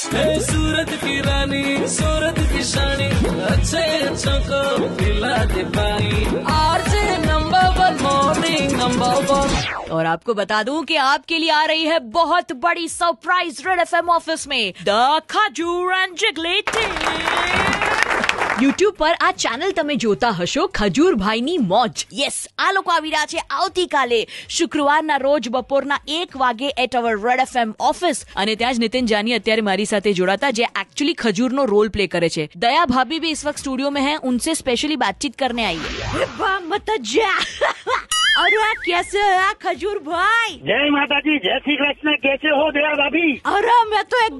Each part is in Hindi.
सूरत की रानी, सूरत की शानी, अच्छे, अच्छों को दिला दे RJ number one morning number one और आपको बता दूँ कि आपके लिए आ रही है बहुत बड़ी सरप्राइज़ रेड एफएम ऑफ़िस में। द खजूर एंड યુટ્યુબ પર આ ચેનલ તમે જોતા હશો ખજૂરભાઈની મોજ યસ આ લોકો આવી રહ્યા છે આવતીકાલે શુક્રવારના રોજ બપોરના એક વાગે at our red F M office અને ત્યાં જ નિતિન જાની અત્યારે મારી સાથે જોડાતા જે એકચुअली ખજૂરનો રોલ પ્લે કરે છે દયા ભાभी भी इस वक्त स्टूडियो में है उनसे स्पेशली बातचीत करने आई है अरे कैसे है खजूर भाई जय माता जी जय श्री कृष्ण कैसे हो दया भाभी अरे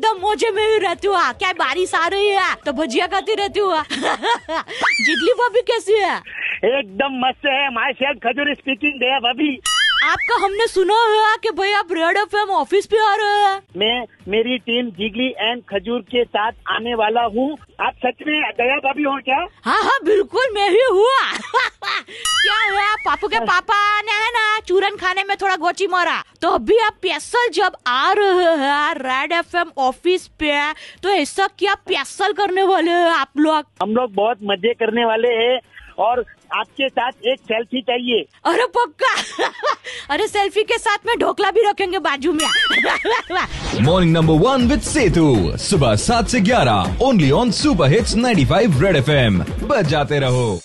एकदम मौजे में ही रहती हूँ। क्या बारिश आ रही है? तो भजिया खाती रहती हूँ। जिगली भाभी कैसी है? एकदम मस्त है। माई सेल्फ खजूर स्पीकिंग दया भाभी। आपका हमने सुना हुआ कि भाई आप रेड एफ़ ऑफ़िस पे आ रहे हैं। मैं मेरी टीम जिगली एंड खजूर के साथ आने वाला हूँ। आप सच में दया भाभी हो क्या? हाँ हाँ बिल्कुल मैं ही हुआ। क्या हुआ? पापू के पापा है। ना चूरन खाने में थोड़ा गोची मारा। तो अभी आप पैसल जब आ रहे हैं रेड एफएम ऑफ़िस पे तो ऐसा क्या पैसल करने वाले हैं आप लोग? हम लोग बहुत मज़े करने वाले हैं और आपके साथ एक सेल्फी चाहिए। अरे पक्का। अरे सेल्फी के साथ में ढोकला भी रखेंगे बाजू में। Morning number one with Setu सुबह सात से ग्यारह only on super hits 95 red FM बच जाते रहो।